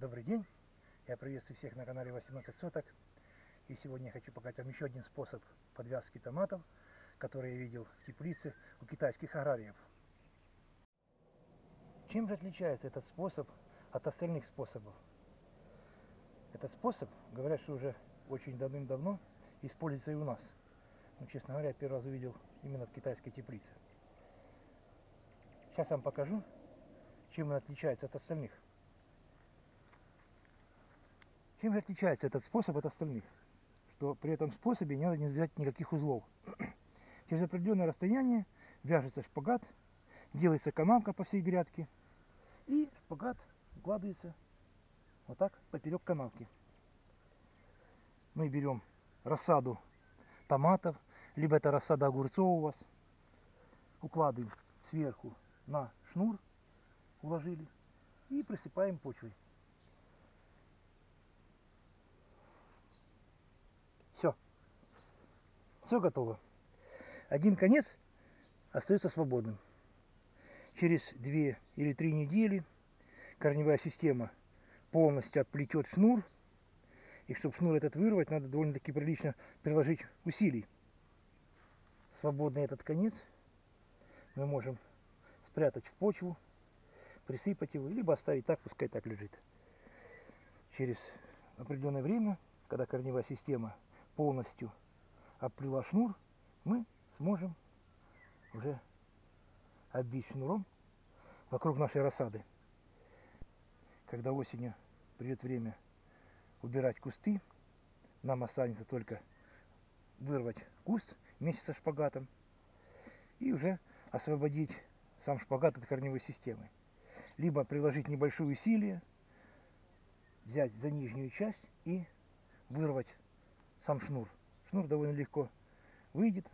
Добрый день! Я приветствую всех на канале 18 соток. И сегодня я хочу показать вам еще один способ подвязки томатов, который я видел в теплице у китайских аграриев. Чем же отличается этот способ от остальных способов? Этот способ, говорят, что уже очень давным-давно используется и у нас. Но, честно говоря, первый раз увидел именно в китайской теплице. Сейчас вам покажу, чем он отличается от остальных. Чем же отличается этот способ от остальных? Что при этом способе не надо не взять никаких узлов. Через определенное расстояние вяжется шпагат, делается канавка по всей грядке, и шпагат укладывается вот так поперек канавки. Мы берем рассаду томатов, либо это рассада огурцов у вас, укладываем сверху на шнур, уложили, и присыпаем почвой. Все. Все готово. Один конец остается свободным. Через две или три недели корневая система полностью оплетет шнур. И чтобы шнур этот вырвать, надо довольно-таки прилично приложить усилий. Свободный этот конец мы можем спрятать в почву, присыпать его, либо оставить так, пускай так лежит. Через определенное время, когда корневая система полностью оплела шнур, мы сможем уже оббить шнуром вокруг нашей рассады. Когда осенью придет время убирать кусты, нам останется только вырвать куст вместе со шпагатом и уже освободить сам шпагат от корневой системы. Либо приложить небольшое усилие, взять за нижнюю часть и вырвать сам шнур. Шнур довольно легко выйдет,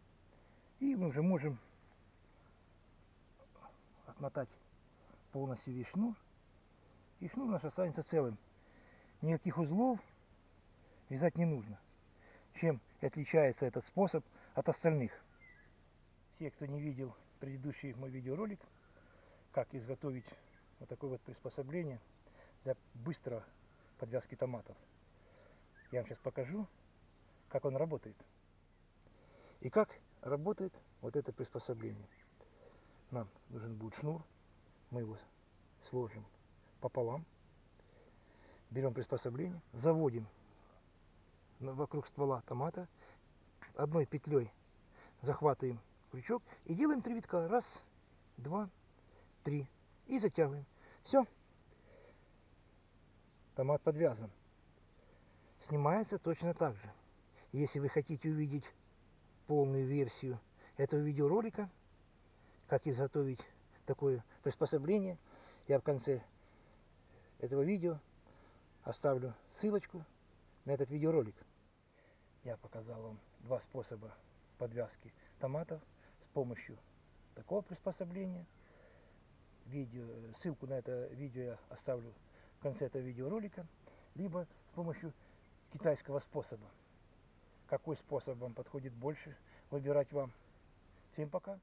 и мы уже можем отмотать полностью весь шнур, и шнур наш останется целым. Никаких узлов вязать не нужно. Чем отличается этот способ от остальных. Все, кто не видел предыдущий мой видеоролик, как изготовить вот такое вот приспособление для быстрого подвязки томатов. Я вам сейчас покажу, как он работает. И как работает вот это приспособление. Нам нужен будет шнур. Мы его сложим пополам. Берем приспособление, заводим вокруг ствола томата. Одной петлей захватываем крючок и делаем три витка. Раз, два, три. И затягиваем. Все. Томат подвязан. Снимается точно так же. Если вы хотите увидеть полную версию этого видеоролика, как изготовить такое приспособление, я в конце этого видео оставлю ссылочку на этот видеоролик. Я показал вам два способа подвязки томатов с помощью такого приспособления. Видео, ссылку на это видео я оставлю в конце этого видеоролика, либо с помощью китайского способа. Какой способ вам подходит больше, выбирать вам. Всем пока!